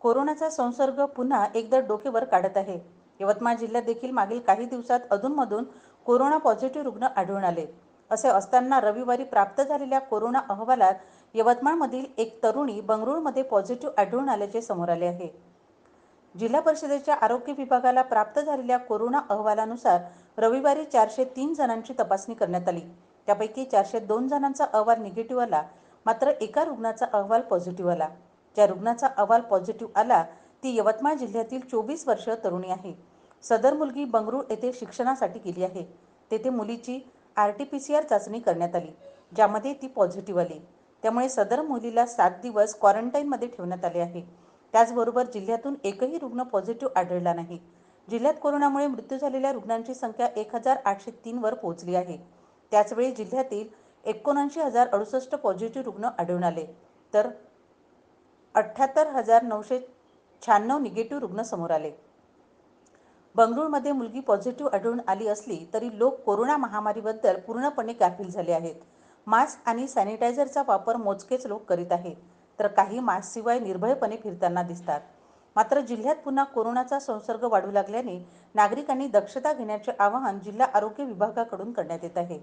कोरोनाचा संसर्ग पुन्हा एकदा डोकेवर काढत आहे. यवतमाळ जिल्ह्यात देखील मागील काही दिवसात अधूनमधून कोरोना पॉझिटिव्ह रुग्ण आढळून आले. असे असताना रविवारी प्राप्त झालेल्या कोरोना अहवालात यवतमाळमधील एक तरुणी बंगळुरूमध्ये पॉझिटिव्ह आढळून आल्याचे समोर आले आहे. जिल्हा परिषदेच्या आरोग्य विभागाला प्राप्त झालेल्या कोरोना अहवालानुसार रविवारी चारशे तीन जणांची तपासणी करण्यात आली. त्यापैकी चारशे दोन जणांचा अहवाल निगेटिव्ह आला. मात्र एका रुग्णाचा अहवाल पॉझिटिव्ह आला. ज्या रुग्णाचा अहवाल पॉझिटिव्ह आला ती यवतमाळ जिल्ह्यातील चोवीस वर्ष तरुणी आहे. सदर मुलगी बंगरूळ येथे शिक्षणासाठी गेली आहे. तेथे मुलीची R T P C R चाचणी करण्यात आली ज्यामध्ये ती पॉझिटिव्ह आली. त्यामुळे सदर मुलीला सात दिवस क्वारंटाईनमध्ये ठेवण्यात आले आहे. त्याचबरोबर जिल्ह्यातून एकही रुग्ण पॉझिटिव्ह आढळला नाही. जिल्ह्यात कोरोनामुळे मृत्यू झालेल्या रुग्णांची संख्या एक हजार आठशे तीनवर पोहोचली आहे. त्याचवेळी जिल्ह्यातील एकोणऐंशी हजार अडुसष्ट पॉझिटिव्ह रुग्ण आढळून आले. तर अठ्ठ्याहत्तर हजार नऊशे शहाण्णव निगेटिव्ह रुग्ण समोर आले. बंगळुरूमध्ये मुलगी पॉझिटिव्ह आढळून आली असली तरी लोक कोरोना महामारीबद्दल पूर्णपणे गाफील झाले आहेत. मास्क आणि सॅनिटायझरचा वापर मोजकेच लोक करीत आहेत तर काही मास्कशिवाय निर्भयपणे फिरताना दिसतात. मात्र जिल्ह्यात पुन्हा कोरोनाचा संसर्ग वाढू लागल्याने नागरिकांनी दक्षता घेण्याचे आवाहन जिल्हा आरोग्य विभागाकडून करण्यात येत आहे.